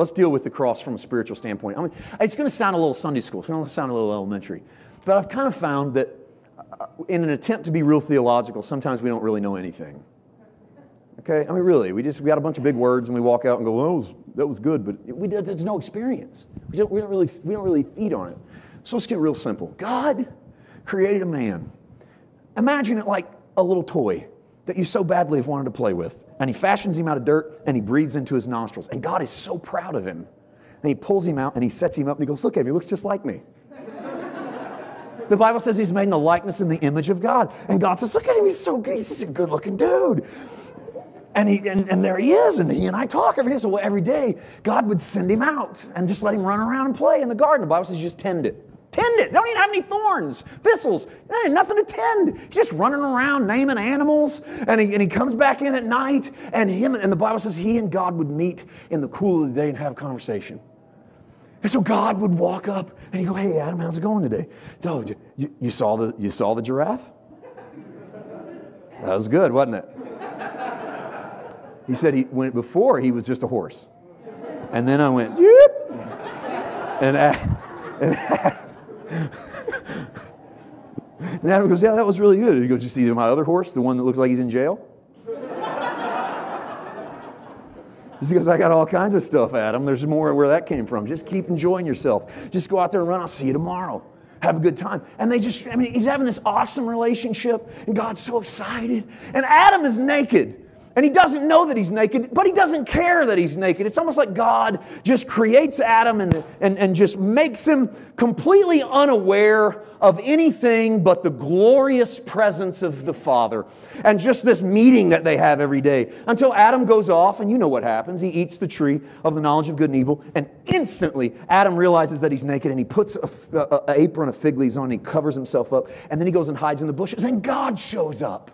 let's deal with the cross from a spiritual standpoint. I mean, it's going to sound a little Sunday school. It's going to sound a little elementary. But I've kind of found that uh, in an attempt to be real theological, sometimes we don't really know anything. Okay? I mean, really, we just we got a bunch of big words and we walk out and go, well, that was, that was good, but we, there's no experience. We don't, we, don't really, we don't really feed on it. So let's get real simple. God created a man. Imagine it like a little toy that you so badly have wanted to play with. And he fashions him out of dirt and he breathes into his nostrils. And God is so proud of him. And he pulls him out and he sets him up and he goes, Look at him, he looks just like me. the Bible says he's made in the likeness and the image of God. And God says, Look at him, he's so good. He's a good looking dude. And, he, and, and there he is, and he and I talk every day. So every day, God would send him out and just let him run around and play in the garden. The Bible says just tend it. Tend it. Don't even have any thorns, thistles, nothing to tend. Just running around naming animals. And he, and he comes back in at night, and him and the Bible says he and God would meet in the cool of the day and have a conversation. And so God would walk up and he'd go, Hey Adam, how's it going today? So you, you saw the you saw the giraffe? That was good, wasn't it? He said he went before he was just a horse. And then I went, Yep. And, and and Adam goes, Yeah, that was really good. He goes, You see my other horse, the one that looks like he's in jail? He goes, I got all kinds of stuff, Adam. There's more where that came from. Just keep enjoying yourself. Just go out there and run. I'll see you tomorrow. Have a good time. And they just, I mean, he's having this awesome relationship, and God's so excited. And Adam is naked. And he doesn't know that he's naked, but he doesn't care that he's naked. It's almost like God just creates Adam and, and, and just makes him completely unaware of anything but the glorious presence of the Father. And just this meeting that they have every day until Adam goes off, and you know what happens. He eats the tree of the knowledge of good and evil, and instantly Adam realizes that he's naked and he puts an apron of fig leaves on and he covers himself up, and then he goes and hides in the bushes, and God shows up.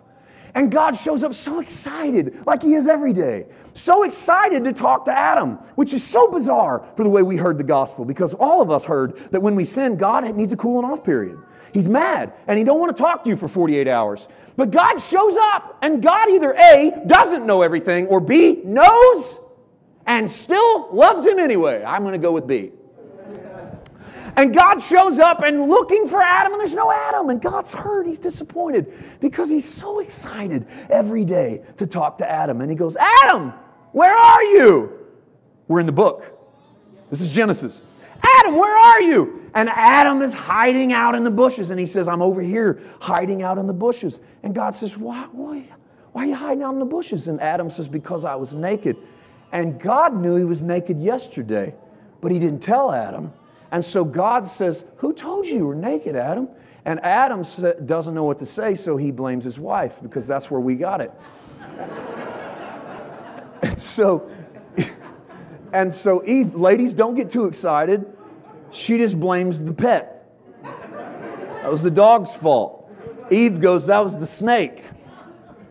And God shows up so excited, like He is every day. So excited to talk to Adam, which is so bizarre for the way we heard the gospel, because all of us heard that when we sin, God needs a cooling off period. He's mad, and He don't want to talk to you for 48 hours. But God shows up, and God either A, doesn't know everything, or B, knows and still loves Him anyway. I'm going to go with B. And God shows up and looking for Adam, and there's no Adam. And God's hurt. He's disappointed because he's so excited every day to talk to Adam. And he goes, Adam, where are you? We're in the book. This is Genesis. Adam, where are you? And Adam is hiding out in the bushes. And he says, I'm over here hiding out in the bushes. And God says, Why, why, why are you hiding out in the bushes? And Adam says, Because I was naked. And God knew he was naked yesterday, but he didn't tell Adam. And so God says, Who told you you were naked, Adam? And Adam doesn't know what to say, so he blames his wife because that's where we got it. and so, and so Eve, ladies, don't get too excited. She just blames the pet. That was the dog's fault. Eve goes, That was the snake.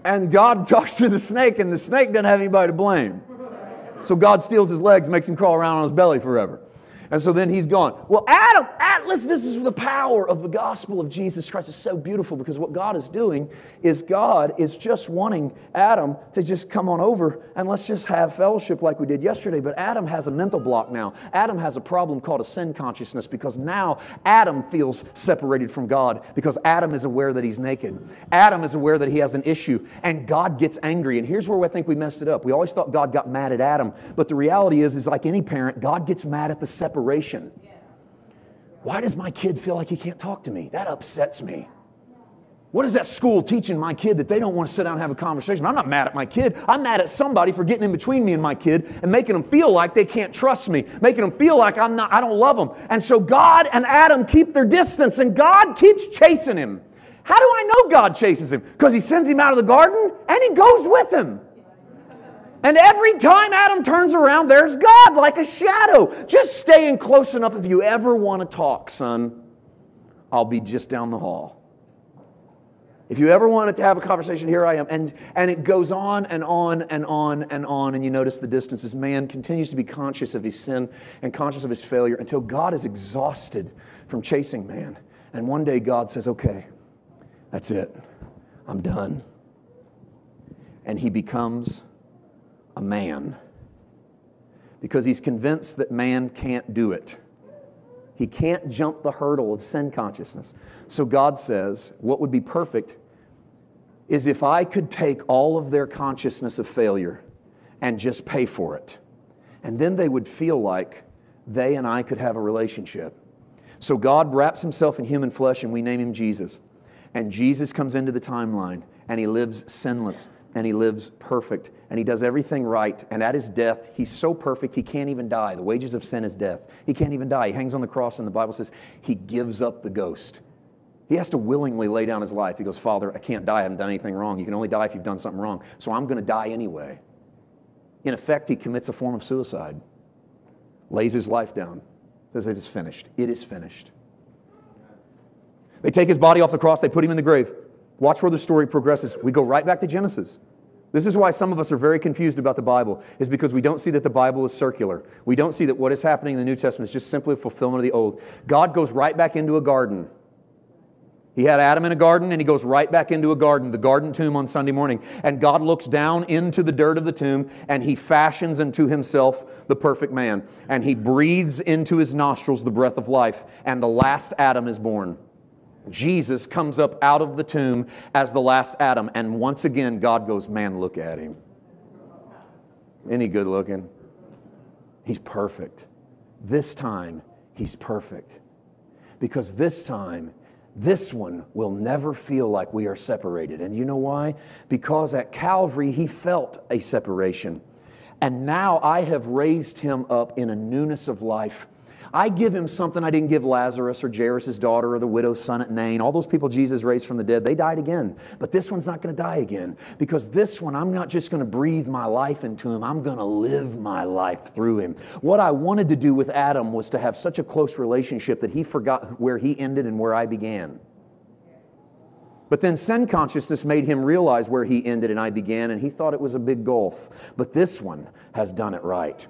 And God talks to the snake, and the snake doesn't have anybody to blame. So God steals his legs, makes him crawl around on his belly forever. And so then he's gone. Well, Adam, this is the power of the gospel of Jesus Christ. It's so beautiful because what God is doing is God is just wanting Adam to just come on over and let's just have fellowship like we did yesterday. But Adam has a mental block now. Adam has a problem called a sin consciousness because now Adam feels separated from God because Adam is aware that he's naked. Adam is aware that he has an issue and God gets angry. And here's where I think we messed it up. We always thought God got mad at Adam, but the reality is, is like any parent, God gets mad at the separation separation. Why does my kid feel like he can't talk to me? That upsets me. What is that school teaching my kid that they don't want to sit down and have a conversation? I'm not mad at my kid. I'm mad at somebody for getting in between me and my kid and making them feel like they can't trust me, making them feel like I'm not, I don't love them. And so God and Adam keep their distance and God keeps chasing him. How do I know God chases him? Because he sends him out of the garden and he goes with him. And every time Adam turns around, there's God like a shadow. Just staying close enough if you ever want to talk, son. I'll be just down the hall. If you ever wanted to have a conversation, here I am. And, and it goes on and on and on and on. And you notice the distances. Man continues to be conscious of his sin and conscious of his failure until God is exhausted from chasing man. And one day God says, Okay, that's it. I'm done. And he becomes a man because he's convinced that man can't do it. He can't jump the hurdle of sin consciousness. So God says, what would be perfect is if I could take all of their consciousness of failure and just pay for it. And then they would feel like they and I could have a relationship. So God wraps himself in human flesh and we name him Jesus. And Jesus comes into the timeline and he lives sinless and he lives perfect and he does everything right. And at his death, he's so perfect he can't even die. The wages of sin is death. He can't even die. He hangs on the cross, and the Bible says he gives up the ghost. He has to willingly lay down his life. He goes, Father, I can't die. I haven't done anything wrong. You can only die if you've done something wrong. So I'm going to die anyway. In effect, he commits a form of suicide, lays his life down, says, It is finished. It is finished. They take his body off the cross, they put him in the grave. Watch where the story progresses. We go right back to Genesis. This is why some of us are very confused about the Bible, is because we don't see that the Bible is circular. We don't see that what is happening in the New Testament is just simply a fulfillment of the Old. God goes right back into a garden. He had Adam in a garden and he goes right back into a garden, the garden tomb on Sunday morning. And God looks down into the dirt of the tomb and he fashions into himself the perfect man. And he breathes into his nostrils the breath of life. And the last Adam is born. Jesus comes up out of the tomb as the last Adam. And once again, God goes, Man, look at him. Any good looking? He's perfect. This time, he's perfect. Because this time, this one will never feel like we are separated. And you know why? Because at Calvary, he felt a separation. And now I have raised him up in a newness of life I give him something I didn't give Lazarus or Jairus' daughter or the widow's son at Nain. All those people Jesus raised from the dead, they died again. But this one's not going to die again because this one, I'm not just going to breathe my life into him, I'm going to live my life through him. What I wanted to do with Adam was to have such a close relationship that he forgot where he ended and where I began. But then sin consciousness made him realize where he ended and I began, and he thought it was a big gulf. But this one has done it right.